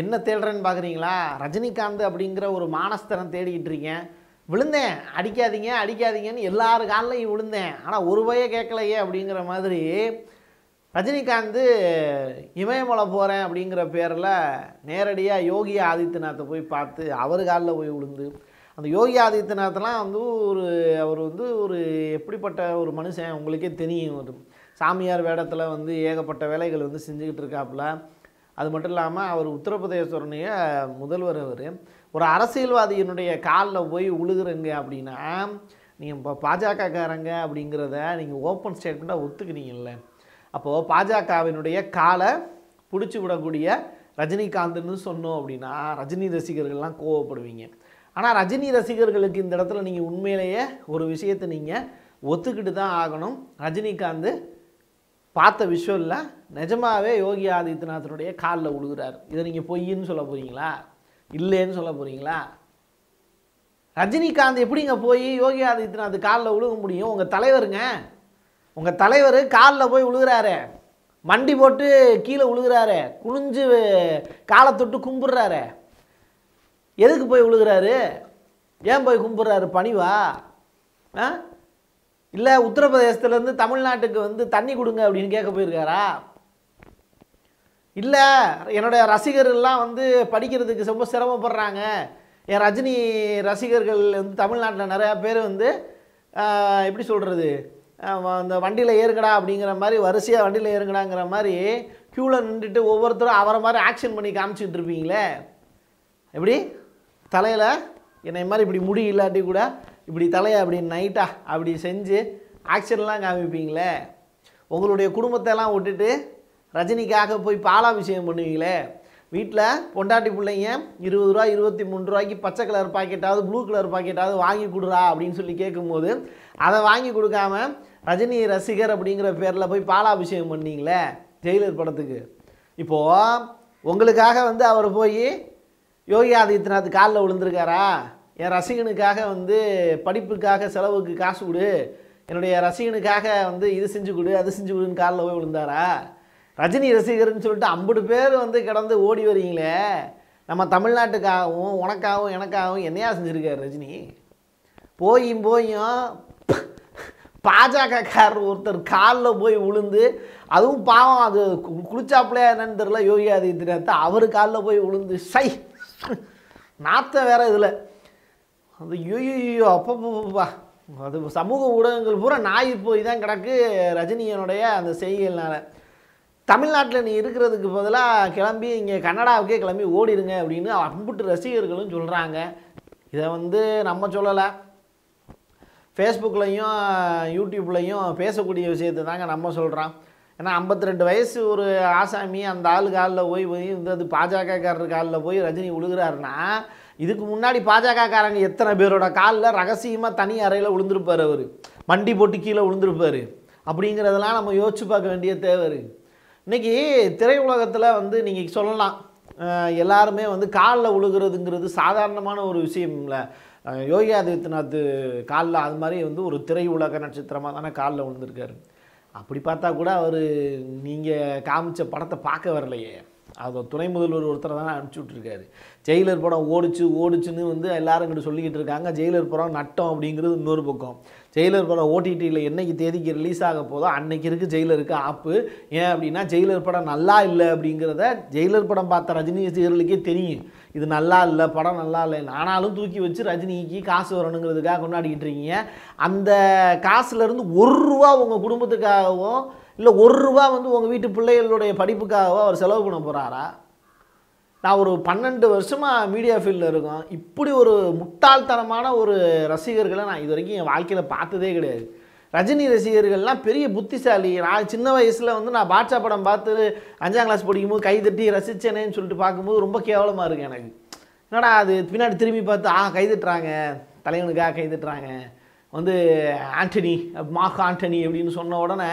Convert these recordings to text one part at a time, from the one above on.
என்ன தேடுறேன்னு பார்க்குறீங்களா ரஜினிகாந்த் அப்படிங்கிற ஒரு மானஸ்தரம் தேடிக்கிட்டு இருக்கேன். விழுந்தேன். அடிக்காதீங்க அடிக்காதீங்கன்னு எல்லாரு காலையும் விழுந்தேன். ஆனால் ஒரு பைய கேட்கலையே அப்படிங்கிற மாதிரி ரஜினிகாந்த் இமயமலை போகிறேன் அப்படிங்கிற பேரில் நேரடியாக யோகி ஆதித்யநாத்தை போய் பார்த்து அவர் காலில் போய் விழுந்து அந்த யோகி ஆதித்யநாத்லாம் வந்து ஒரு அவர் வந்து ஒரு எப்படிப்பட்ட ஒரு மனுஷன் உங்களுக்கே தெரியும். ஒரு சாமியார் வேடத்தில் வந்து ஏகப்பட்ட வேலைகள் வந்து செஞ்சுக்கிட்டு இருக்காப்புல. அது மட்டும் இல்லாமல் அவர் உத்தரப்பிரதேசனுடைய முதல்வர் அவர். ஒரு அரசியல்வாதியினுடைய காலில் போய் உழுகுறங்க அப்படின்னா நீங்கள் இப்போ பாஜகக்காரங்க அப்படிங்கிறத நீங்கள் ஓப்பன் ஸ்டேட்மெண்ட்டாக ஒத்துக்கிறீங்கல்ல அப்போது பாஜகவினுடைய காலை பிடிச்சி விடக்கூடிய ரஜினிகாந்த்னு சொன்னோம் அப்படின்னா ரஜினி ரசிகர்கள்லாம் கோவப்படுவீங்க. ஆனால் ரஜினி ரசிகர்களுக்கு இந்த இடத்துல நீங்கள் உண்மையிலேயே ஒரு விஷயத்தை நீங்கள் ஒத்துக்கிட்டு தான் ஆகணும். ரஜினிகாந்த் பார்த்த விஷுவலில் நிஜமாவே யோகி ஆதித்யநாதனுடைய காலில் விழுகிறார் இதை நீங்கள் பொய்ன்னு சொல்ல போகிறீங்களா இல்லைன்னு சொல்ல போகிறீங்களா ரஜினிகாந்த் எப்படிங்க போய் யோகி ஆதித்யநாத் காலில் விழுக முடியும்? உங்கள் தலைவருங்க. உங்கள் தலைவர் காலில் போய் விழுகிறாரு மண்டி போட்டு கீழே விழுகிறாரு குனிஞ்சு காலை தொட்டு கும்பிட்றாரு. எதுக்கு போய் விழுகிறாரு ஏன் போய் கும்பிட்றாரு? பணிவா? ஆ? இல்லை உத்தரப்பிரதேசத்துலேருந்து தமிழ்நாட்டுக்கு வந்து தண்ணி கொடுங்க அப்படின்னு கேட்க போயிருக்காரா? இல்லை என்னுடைய ரசிகர்கள்லாம் வந்து படிக்கிறதுக்கு ரொம்ப சிரமப்படுறாங்க. என் ரஜினி ரசிகர்கள் வந்து தமிழ்நாட்டில் நிறையா பேர் வந்து எப்படி சொல்கிறது அந்த வண்டியில் ஏறுங்கடா அப்படிங்கிற மாதிரி வரிசையாக வண்டியில் ஏறுங்கடாங்கிற மாதிரி க்யூவில் நின்றுட்டு ஒவ்வொருத்தரும் அவரை மாதிரி ஆக்ஷன் பண்ணி காமிச்சிட்டு இருப்பீங்களே? எப்படி? தலையில்? என்னை மாதிரி இப்படி முடி இல்லாட்டி கூட இப்படி தலையை அப்படி நைட்டா அப்படி செஞ்சு ஆக்ஷன்லாம் காமிப்பீங்களே? உங்களுடைய குடும்பத்தெல்லாம் விட்டுட்டு ரஜினிக்காக போய் பாலாபிஷேகம் பண்ணுவீங்களே? வீட்டில் பொண்டாட்டி பிள்ளைங்க இருபது ரூபா இருபத்தி மூணு ரூபாய்க்கு பச்சை கலர் பாக்கெட்டாவது ப்ளூ கலர் பாக்கெட்டாவது வாங்கி கொடுறா அப்படின்னு சொல்லி கேட்கும்போது அதை வாங்கி கொடுக்காம ரஜினி ரசிகர் அப்படிங்கிற பேரில் போய் பாலாபிஷேகம் பண்ணீங்களே ஜெயிலர் படத்துக்கு? இப்போது உங்களுக்காக வந்து அவர் போய் யோகி ஆதித்யநாத் காலில் விழுந்திருக்காரா? என் ரசிகனுக்காக வந்து படிப்புக்காக செலவுக்கு காசு கொடு. என்னுடைய ரசிகனுக்காக வந்து இது செஞ்சு கொடு அது செஞ்சு கொடுன்னு காலில் போய் விழுந்தாரா? ரஜினி ரசிகர்னு சொல்லிட்டு ஐம்பது பேர் வந்து கிடந்து ஓடி வரீங்களே. நம்ம தமிழ்நாட்டுக்காகவும் உனக்காகவும் எனக்காகவும் என்னையா செஞ்சுருக்கார் ரஜினி? போயும் போயும் பாஜகக்காரர் ஒருத்தர் காலில் போய் விழுந்து அதுவும் பாவம் அது கு- என்னன்னு தெரியல யோகி ஆதித்யநாத் அவர் காலில் போய் விழுந்து சை நாத்தம் வேற இதில். அது ஐயோ அப்பப்பா அது சமூக ஊடகங்கள் பூரா நாய் போய் தான் கிடக்கு ரஜினியனுடைய அந்த செய்கைகள்னால தமிழ்நாட்டில் நீ இருக்கிறதுக்கு பதிலாக கிளம்பி இங்கே கன்னடாவுக்கே கிளம்பி ஓடிடுங்க அப்படின்னு அம்புட்டு ரசிகர்களும் சொல்கிறாங்க இதை வந்து நம்ம சொல்லலை. ஃபேஸ்புக்லேயும் யூடியூப்லேயும் பேசக்கூடிய விஷயத்தை தாங்க நம்ம சொல்கிறோம் ஏன்னா 52 ரெண்டு வயசு ஒரு ஆசாமி அந்த ஆள் காலில் போய் போய் அது பாஜகக்காரர் காலில் போய் ரஜினி விழுகிறாருன்னா இதுக்கு முன்னாடி பாஜகக்காரங்க எத்தனை பேரோட காலில் ரகசியமாக தனி அறையில் விழுந்திருப்பார் அவர். மண்டி போட்டு கீழே விழுந்திருப்பார் அப்படிங்கிறதெல்லாம் நம்ம யோசிச்சு பார்க்க வேண்டிய தேவை இருக்கு. இன்னைக்கு திரையுலகத்தில் வந்து நீங்கள் சொல்லலாம் எல்லாருமே வந்து காலில் விழுகிறதுங்கிறது சாதாரணமான ஒரு விஷயம் இல்லை. யோகி ஆதித்யநாத் காலில் அது மாதிரி வந்து ஒரு திரையுலக நட்சத்திரமாக தானே காலில் விழுந்திருக்காரு அப்படி பார்த்தா கூட அவர் நீங்கள் காமிச்ச படத்தை பார்க்க வரலையே. அது துணை முதல்வர் ஒருத்தரை தானே அனுப்பிச்சி விட்ருக்காரு ஜெயிலர் படம் ஓடிச்சு ஓடிச்சுன்னு வந்து எல்லாரும் இங்கிட்ட சொல்லிக்கிட்டு இருக்காங்க. ஜெயிலர் படம் நட்டம் அப்படிங்கிறது இன்னொரு பக்கம். ஜெயிலர் படம் ஓடிடியில் என்றைக்கு தேதிக்கு ரிலீஸ் ஆக போதோ அன்னைக்கு இருக்குது ஜெயிலருக்கு ஆப்பு ஏன் அப்படின்னா ஜெயிலர் படம் நல்லா இல்லை அப்படிங்கிறத ஜெயிலர் படம் பார்த்த ரஜினி ரசிகர்களுக்கே தெரியும். இது நல்லா இல்லை படம் நல்லா இல்லை. ஆனாலும் தூக்கி வச்சு ரஜினிக்கு காசு வரணுங்கிறதுக்காக கொண்டாடிக்கிட்டு இருக்கீங்க. அந்த காசுலேருந்து ஒரு ரூபா உங்கள் குடும்பத்துக்காகவோ இல்லை ஒரு ரூபா வந்து உங்கள் வீட்டு பிள்ளைகளுடைய படிப்புக்காகவோ அவர் செலவு பண்ண போகிறாரா நான் ஒரு பன்னெண்டு வருஷமாக மீடியா ஃபீல்டில் இருக்கோம். இப்படி ஒரு முட்டாள்தனமான ஒரு ரசிகர்களை நான் இது வரைக்கும் என் வாழ்க்கையில் பார்த்ததே கிடையாது. ரஜினி ரசிகர்கள்லாம் பெரிய புத்திசாலி. நான் சின்ன வயசில் வந்து நான் பாட்சா படம் பார்த்து அஞ்சாம் கிளாஸ் படிக்கும்போது கை தட்டி ரசித்தேனேன்னு சொல்லிட்டு பார்க்கும்போது ரொம்ப கேவலமாக இருக்குது எனக்கு. என்னடா அது? பின்னாடி திரும்பி பார்த்து ஆ கை தட்டுறாங்க. தலைவனுக்காக கை தட்டுறாங்க. வந்து ஆண்டனி மார்க் ஆண்டனி அப்படின்னு சொன்ன உடனே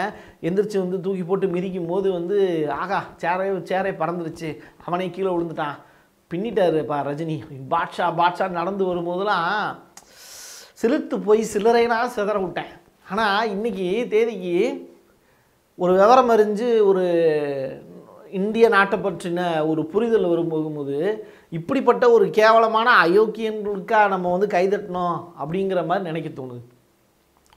எந்திரிச்சு வந்து தூக்கி போட்டு மிதிக்கும் போது வந்து ஆகா சேரே சேரே பறந்துருச்சு. அவனே கீழே விழுந்துட்டான். பின்னிட்டாருப்பா ரஜினி. பாட்ஷா பாட்ஷா நடந்து வரும்போதெல்லாம் சிலிர்த்து போய் சில்லறைனா சிதற விட்டேன். ஆனால் இன்றைக்கி தேதிக்கு ஒரு விவரம் அறிஞ்சு ஒரு இந்திய நாட்டை பற்றின ஒரு புரிதல் வரும்போது இப்படிப்பட்ட ஒரு கேவலமான அயோக்கியங்களுக்காக நம்ம வந்து கைதட்டணும் அப்படிங்கிற மாதிரி நினைக்க தோணுது.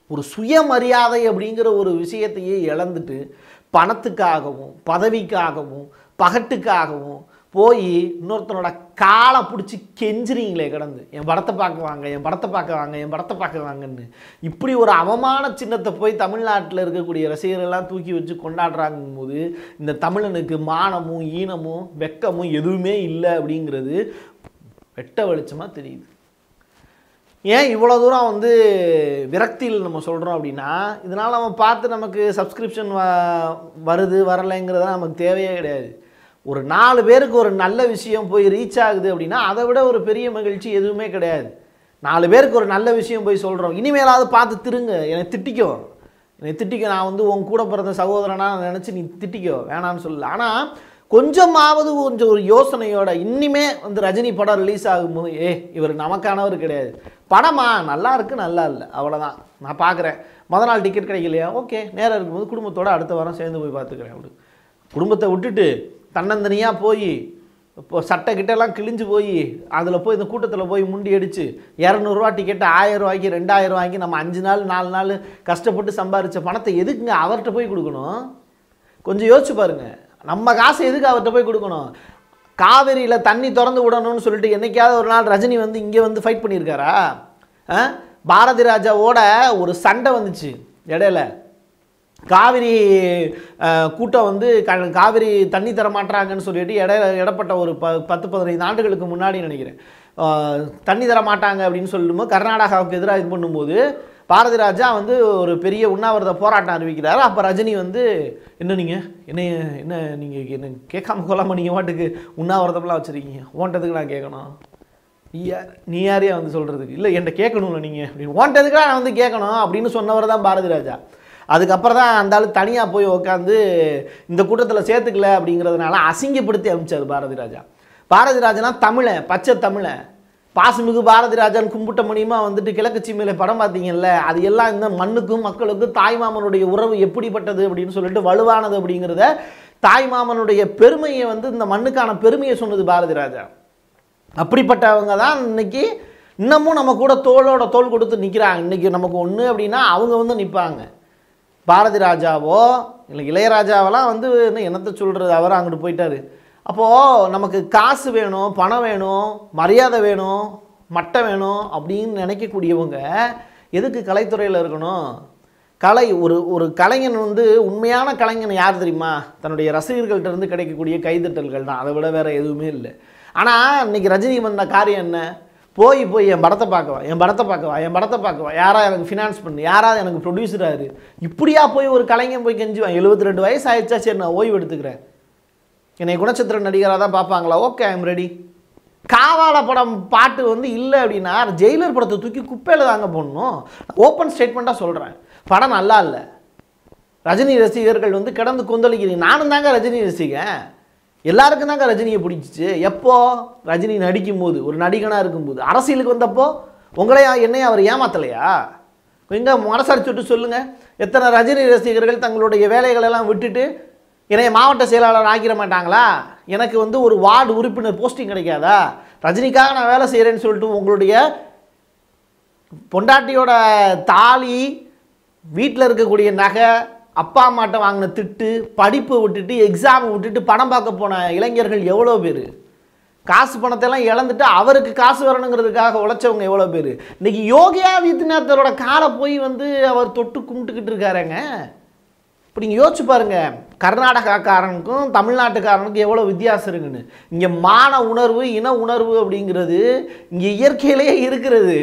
ஒரு சுயமரியாதை அப்படிங்கிற ஒரு விஷயத்தையே இழந்துட்டு பணத்துக்காகவும் பதவிக்காகவும் பகட்டுக்காகவும் போய் இன்னொருத்தனோட காலை பிடிச்சி கெஞ்சுறீங்களே கிடந்து. என் படத்தை பார்க்க வாங்க என் படத்தை பார்க்க வாங்க என் படத்தை பார்க்க வாங்கன்னு இப்படி ஒரு அவமான சின்னத்தை போய் தமிழ்நாட்டில் இருக்கக்கூடிய ரசிகர்கள்லாம் தூக்கி வச்சு கொண்டாடுறாங்கும் போது இந்த தமிழனுக்கு மானமும் ஈனமும் வெக்கமும் எதுவுமே இல்லை அப்படிங்கிறது வெட்ட வெளிச்சமாக தெரியுது. ஏன் இவ்வளோ தூரம் வந்து விரக்தியில் நம்ம சொல்கிறோம் அப்படின்னா இதனால் நம்ம பார்த்து நமக்கு சப்ஸ்கிரிப்ஷன் வ வருது வரலைங்கிறதெல்லாம் நமக்கு தேவையே கிடையாது. ஒரு நாலு பேருக்கு ஒரு நல்ல விஷயம் போய் ரீச் ஆகுது அப்படின்னா அதை விட ஒரு பெரிய மகிழ்ச்சி எதுவுமே கிடையாது. நாலு பேருக்கு ஒரு நல்ல விஷயம் போய் சொல்கிறோம் இனிமேலாவது பார்த்து திருங்க. என்னை திட்டிக்கோ. என்னை திட்டிக்க. நான் வந்து உன் கூட பிறந்த சகோதரனா நினச்சி நீ திட்டிக்கோ. வேணான்னு சொல்லல. ஆனால் கொஞ்சமாவது கொஞ்சம் ஒரு யோசனையோட இன்னிமே வந்து ரஜினி படம் ரிலீஸ் ஆகும்போது ஏ இவர் நமக்கானவர் கிடையாது. படமா? நல்லா இருக்குது நல்லா இல்லை. அவ்வளோதான் நான் பார்க்குறேன். மொதல் நாள் டிக்கெட் கிடைக்கலையா? ஓகே. நேரம் இருக்கும்போது குடும்பத்தோடு அடுத்த வாரம் சேர்ந்து போய் பார்த்துக்கிறேன். அப்படி. குடும்பத்தை விட்டுட்டு தன்னந்தனியாக போய் இப்போ சட்டை கிட்டெல்லாம் கிழிஞ்சு போய் அதில் போய் இந்த கூட்டத்தில் போய் முண்டி அடித்து இரநூறுவா டிக்கெட்டு ஆயிரம் ரூபாய்க்கு ரெண்டாயிரம் ரூபாய்க்கு நம்ம அஞ்சு நாள் நாலு நாள் கஷ்டப்பட்டு சம்பாரித்த பணத்தை எதுக்குங்க அவர்கிட்ட போய் கொடுக்கணும்? கொஞ்சம் யோசிச்சு பாருங்க. நம்ம காசை எதுக்கு அவர்கிட்ட போய் கொடுக்கணும்? காவேரியில் தண்ணி திறந்து விடணும்னு சொல்லிட்டு என்றைக்காவது ஒரு நாள் ரஜினி வந்து இங்கே வந்து ஃபைட் பண்ணியிருக்காரா? ஆ? பாரதி ராஜாவோட ஒரு சண்டை வந்துச்சு இடையில. காவிரி கூட்டம் வந்து க- காவிரி தண்ணி தர மாட்டாங்கன்னு சொல்லிட்டு இட இடப்பட்ட ஒரு ப பத்து பதினைந்து ஆண்டுகளுக்கு முன்னாடி நினைக்கிறேன். தண்ணி தர மாட்டாங்க அப்படின்னு சொல்லும்போது கர்நாடகாவுக்கு எதிராக இது பண்ணும்போது பாரதி ராஜா வந்து ஒரு பெரிய உண்ணாவிரத போராட்டம் அறிவிக்கிறார். அப்போ ரஜினி வந்து என்ன நீங்கள் என்ன என்ன நீங்கள் என்ன கேட்காம கொள்ளாமல் நீங்கள் வாட்டுக்கு உண்ணாவிரதம்லாம் வச்சுருக்கீங்க? ஓண்டதுக்கு நான் கேட்கணும். நீ யார் நீ யாரையா வந்து சொல்கிறதுக்கு இல்லை என்கிட்ட கேட்கணும்ல நீங்கள் அப்படின்னு. ஓண்டதுக்கு நான் வந்து கேட்கணும் அப்படின்னு சொன்னவர் தான் பாரதி ராஜா. அதுக்கப்புறம் தான் அந்த ஆள் தனியாக போய் உட்காந்து இந்த கூட்டத்தில் சேர்த்துக்கல அப்படிங்கிறதுனால அசிங்கப்படுத்தி அமிச்சார் பாரதி ராஜா பாரதி ராஜனா தமிழை பச்சை தமிழன் பாசுமிகு பாரதி ராஜான் கும்பிட்ட மணியமா வந்துட்டு கிழக்கு சீமையில் படம் பார்த்தீங்கல்ல அது எல்லாம் இந்த மண்ணுக்கும் மக்களுக்கும் தாய்மாமனுடைய உறவு எப்படிப்பட்டது அப்படின்னு சொல்லிட்டு வலுவானது அப்படிங்கிறத தாய்மாமனுடைய பெருமையை வந்து இந்த மண்ணுக்கான பெருமையை சொன்னது பாரதி ராஜா அப்படிப்பட்டவங்க தான் இன்னைக்கு இன்னமும் நம்ம கூட தோளோட தோல் கொடுத்து நிற்கிறாங்க இன்னைக்கு நமக்கு ஒன்று அப்படின்னா அவங்க வந்து நிற்பாங்க பாரதி ராஜாவோ இல்லை இளையராஜாவெல்லாம் வந்து என்ன என்னத்தை சொல்கிறது அவர் அங்கிட்டு போயிட்டார். அப்போது நமக்கு காசு வேணும் பணம் வேணும் மரியாதை வேணும் மட்டை வேணும் அப்படின்னு நினைக்கக்கூடியவங்க எதுக்கு கலைத்துறையில் இருக்கணும்? கலை ஒரு ஒரு கலைஞன் வந்து உண்மையான கலைஞன் யார் தெரியுமா? தன்னுடைய ரசிகர்கள்ட்ட இருந்து கிடைக்கக்கூடிய கைதட்டல்கள் தான். அதை விட வேறு எதுவுமே இல்லை. ஆனால் இன்னைக்கு ரஜினி வந்த காரியம் என்ன? போய் போய் என் படத்தை பார்க்கவா என் படத்தை பார்க்கவா என் படத்தை பார்க்கவா யாராவது எனக்கு ஃபினான்ஸ் பண்ணு யாராவது எனக்கு ப்ரொடியூசராரு இப்படியா போய் ஒரு கலைஞன் போய் கெஞ்சுவான். எழுபத்தி ரெண்டு வயசு ஆயிடுச்சா சரி நான் ஓய்வு எடுத்துக்கிறேன்? என்னை குணச்சித்திர நடிகராக தான் பார்ப்பாங்களா? ஓகே ஐம் ரெடி காவால படம் பாட்டு வந்து இல்லை அப்படின்னா ஜெயிலர் படத்தை தூக்கி குப்பையில் தாங்க போடணும். ஓப்பன் ஸ்டேட்மெண்ட்டாக சொல்கிறேன் படம் நல்லா இல்லை. ரஜினி ரசிகர்கள் வந்து கிடந்து கொந்தளிக்கிறீங்க. நானும் தாங்க ரஜினி ரசிகன். எல்லாருக்கும் தாங்க ரஜினியை பிடிச்சிச்சு. எப்போ? ரஜினி நடிக்கும் போது ஒரு நடிகனாக இருக்கும்போது. அரசியலுக்கு வந்தப்போ உங்களையா என்னையா அவர் ஏமாத்தலையா? எங்கே மனசரிச்சு விட்டு சொல்லுங்கள் எத்தனை ரஜினி ரசிகர்கள் தங்களுடைய வேலைகளை எல்லாம் விட்டுட்டு என்னைய மாவட்ட செயலாளர் ஆக்கிட மாட்டாங்களா? எனக்கு வந்து ஒரு வார்டு உறுப்பினர் போஸ்டிங் கிடைக்காதா? ரஜினிக்காக நான் வேலை செய்கிறேன்னு சொல்லிட்டு உங்களுடைய பொண்டாட்டியோட தாலி வீட்டில் இருக்கக்கூடிய நகை அப்பா அம்மாட்ட வாங்கின திட்டு படிப்பு விட்டுட்டு எக்ஸாம் விட்டுட்டு படம் பார்க்க போன இளைஞர்கள் எவ்வளோ பேர்? காசு பணத்தையெல்லாம் இழந்துட்டு அவருக்கு காசு வரணுங்கிறதுக்காக உழைச்சவங்க எவ்வளோ பேர்? இன்றைக்கி யோகி ஆதித்யநாத்தரோட காலை போய் வந்து அவர் தொட்டு கும்பிட்டுக்கிட்டு இருக்காருங்க. இப்போ நீங்கள் யோசிச்சு பாருங்கள் கர்நாடகாக்காரனுக்கும் தமிழ்நாட்டுக்காரனுக்கும் எவ்வளோ வித்தியாசம் இருக்குன்னு. இங்கே மான உணர்வு இன உணர்வு அப்படிங்கிறது இங்கே இயற்கையிலேயே இருக்கிறது.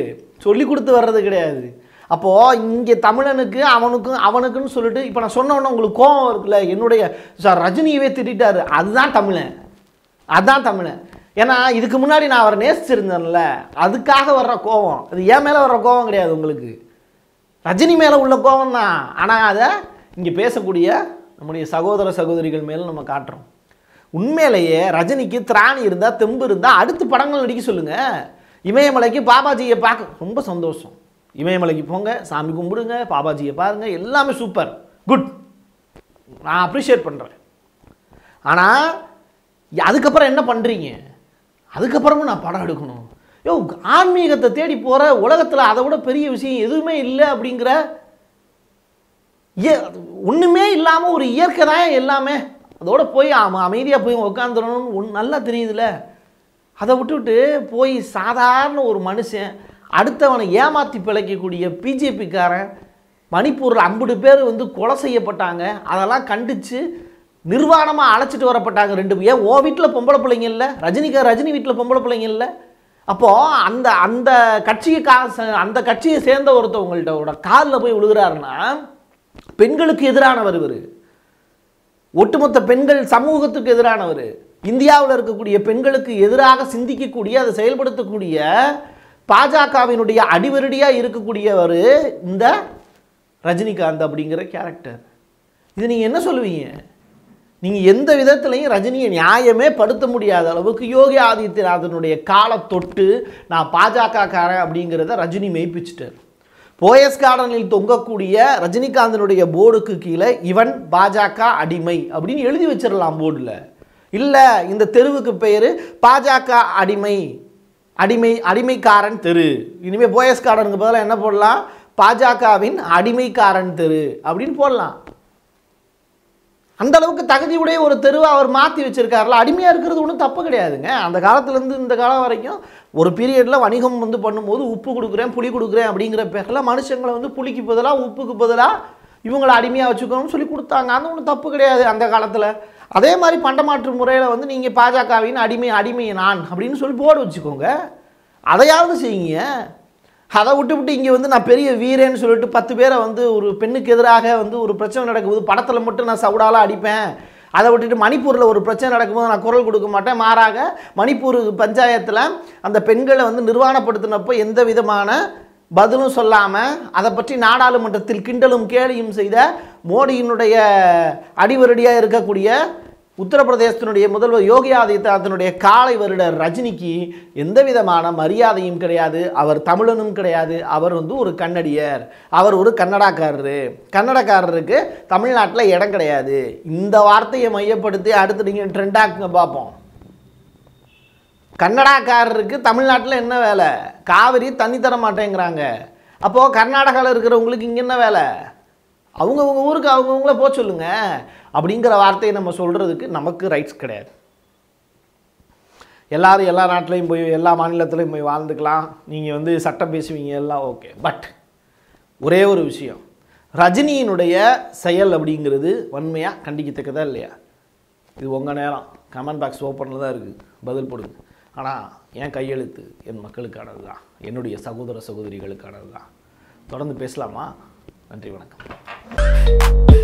சொல்லி கொடுத்து வர்றது கிடையாது. அப்போது இங்கே தமிழனுக்கு அவனுக்கும் அவனுக்குன்னு சொல்லிட்டு இப்போ நான் சொன்ன உங்களுக்கு கோபம் இருக்குல்ல என்னுடைய சார் ரஜினியவே திட்டாரு அதுதான் தமிழன். அதுதான் தமிழன். ஏன்னா இதுக்கு முன்னாடி நான் அவரை நேசிச்சிருந்தேன்ல. அதுக்காக வர்ற கோபம் அது என் மேலே வர்ற கோபம் கிடையாது உங்களுக்கு. ரஜினி மேலே உள்ள கோபம் தான். ஆனால் அதை இங்கே பேசக்கூடிய நம்முடைய சகோதர சகோதரிகள் மேலே நம்ம காட்டுறோம். உண்மையிலேயே ரஜினிக்கு திராணி இருந்தால் தெம்பு இருந்தால் அடுத்து படங்கள் நடிக்க சொல்லுங்கள் இமயமலைக்கு பாபாஜியை பார்க்க ரொம்ப சந்தோஷம். இமயமலைக்கு போங்க சாமி கும்பிடுங்க பாபாஜியை பாருங்கள் எல்லாமே சூப்பர் குட் நான் அப்ரிஷியேட் பண்ணுறேன் ஆனால் அதுக்கப்புறம் என்ன பண்ணுறீங்க அதுக்கப்புறமும் நான் படம் எடுக்கணும். யோ ஆன்மீகத்தை தேடி போகிற உலகத்தில் அதை விட பெரிய விஷயம் எதுவுமே இல்லை அப்படிங்கிற இய- ஒன்றுமே இல்லாமல் ஒரு இயற்கை தான் எல்லாமே. அதோட போய் அமைதியாக போய் உட்காந்துடணும்னு ஒன்று நல்லா தெரியுதுல்ல அதை விட்டுவிட்டு போய் சாதாரண ஒரு மனுஷன் அடுத்தவனை ஏமாற்றி பிழைக்கக்கூடிய பிஜேபிக்காரன் மணிப்பூரில் ஐம்பது பேர் வந்து கொலை செய்யப்பட்டாங்க. அதெல்லாம் கண்டித்து நிர்வாணமாக அழைச்சிட்டு வரப்பட்டாங்க ரெண்டு பேர். ஏன் ஓ வீட்டில் பொம்பளை பிள்ளைங்க இல்லை? ரஜினிக்கா ரஜினி வீட்டில் பொம்பளை பிள்ளைங்க இல்லை? அப்போது அந்த அந்த கட்சியை கா அந்த கட்சியை சேர்ந்த ஒருத்தவங்கள்ட்ட காலில் போய் விழுகிறாருன்னா பெண்களுக்கு எதிரானவர் இவர். ஒட்டுமொத்த பெண்கள் சமூகத்துக்கு எதிரானவர். இந்தியாவில் இருக்கக்கூடிய பெண்களுக்கு எதிராக சிந்திக்கக்கூடிய அதை செயல்படுத்தக்கூடிய பாஜகவினுடைய அடிவருடியாக இருக்கக்கூடியவர் இந்த ரஜினிகாந்த் அப்படிங்கிற கேரக்டர் இது நீங்கள் என்ன சொல்லுவீங்க? நீங்கள் எந்த விதத்துலையும் ரஜினியை நியாயமே படுத்த முடியாத அளவுக்கு யோகி ஆதித்யநாதனுடைய காலை தொட்டு நான் பாஜக காரன் அப்படிங்கிறத ரஜினி மெய்ப்பிச்சிட்டார். போயஸ் கார்டனில் தொங்கக்கூடிய ரஜினிகாந்தனுடைய போர்டுக்கு கீழே இவன் பாஜக அடிமை அப்படின்னு எழுதி வச்சிடலாம் போர்டில். இல்லை இந்த தெருவுக்கு பெயர் பாஜக அடிமை அடிமை அடிமைக்காரன் தெரு. இனிமேல் போயஸ் கார்டனுக்கு பதிலாக என்ன போடலாம்? பாஜகவின் அடிமைக்காரன் தெரு அப்படின்னு போடலாம். அந்த அளவுக்கு தகுதியுடைய ஒரு தெருவை அவர் மாற்றி வச்சுருக்காருல. அடிமையாக இருக்கிறது ஒன்றும் தப்பு கிடையாதுங்க. அந்த காலத்துலேருந்து இந்த காலம் வரைக்கும் ஒரு பீரியடில் வணிகம் வந்து பண்ணும்போது உப்பு கொடுக்குறேன் புளி கொடுக்குறேன் அப்படிங்கிற பேரில் மனுஷங்களை வந்து புளிக்கு பதிலாக உப்புக்கு பதிலாக இவங்களை அடிமையாக வச்சுக்கணும்னு சொல்லி கொடுத்தாங்க. அது ஒன்றும் தப்பு கிடையாது அந்த காலத்தில். அதே மாதிரி பண்டமாற்று முறையில் வந்து நீங்கள் பாஜகவின் அடிமை அடிமை நான் அப்படின்னு சொல்லி போர்டு வச்சுக்கோங்க. அதையாவது செய்யுங்க. அதை விட்டு விட்டு இங்கே வந்து நான் பெரிய வீரன்னு சொல்லிட்டு பத்து பேரை வந்து ஒரு பெண்ணுக்கு எதிராக வந்து ஒரு பிரச்சனை நடக்கும்போது படத்தில் மட்டும் நான் சவுடால அடிப்பேன். அதை விட்டுட்டு மணிப்பூரில் ஒரு பிரச்சனை நடக்கும்போது நான் குரல் கொடுக்க மாட்டேன். மாறாக மணிப்பூர் பஞ்சாயத்தில் அந்த பெண்களை வந்து நிர்வாணப்படுத்தினப்போ எந்த விதமான பதிலும் சொல்லாமல் அதை பற்றி நாடாளுமன்றத்தில் கிண்டலும் கேலியும் செய்த மோடியினுடைய அடிவருடியாக இருக்கக்கூடிய உத்தரப்பிரதேசத்தினுடைய முதல்வர் யோகி ஆதித்யநாத்தினுடைய காலை வருடர் ரஜினிக்கு எந்த விதமான மரியாதையும் கிடையாது. அவர் தமிழனும் கிடையாது. அவர் வந்து ஒரு கன்னடியர். அவர் ஒரு கன்னடாக்காரரு. கன்னடக்காரருக்கு தமிழ்நாட்டில் இடம் கிடையாது. இந்த வார்த்தையை மையப்படுத்தி அடுத்து நீங்கள் ட்ரெண்டாக்குங்க பார்ப்போம். கன்னடாக்காரருக்கு தமிழ்நாட்டில் என்ன வேலை? காவிரி தண்ணி தர மாட்டேங்கிறாங்க. அப்போது கர்நாடகாவில் இருக்கிறவங்களுக்கு இங்கே என்ன வேலை? அவங்கவுங்க ஊருக்கு அவங்கவுங்கள போக சொல்லுங்க. அப்படிங்கிற வார்த்தையை நம்ம சொல்கிறதுக்கு நமக்கு ரைட்ஸ் கிடையாது. எல்லோரும் எல்லா நாட்டிலையும் போய் எல்லா மாநிலத்திலையும் போய் வாழ்ந்துக்கலாம். நீங்கள் வந்து சட்டம் பேசுவீங்க எல்லாம் ஓகே பட் ஒரே ஒரு விஷயம். ரஜினியினுடைய செயல் அப்படிங்கிறது வன்மையாக கண்டிக்கத்தக்கதா இல்லையா? இது உங்கள் நேரம். கமெண்ட் பாக்ஸ் ஓப்பனில் தான் இருக்குது பதில் போடுங்க. ஆனால் என் கையெழுத்து என் மக்களுக்கானது தான் என்னுடைய சகோதர சகோதரிகளுக்கானது தான் தொடர்ந்து பேசலாமா? நன்றி வணக்கம்.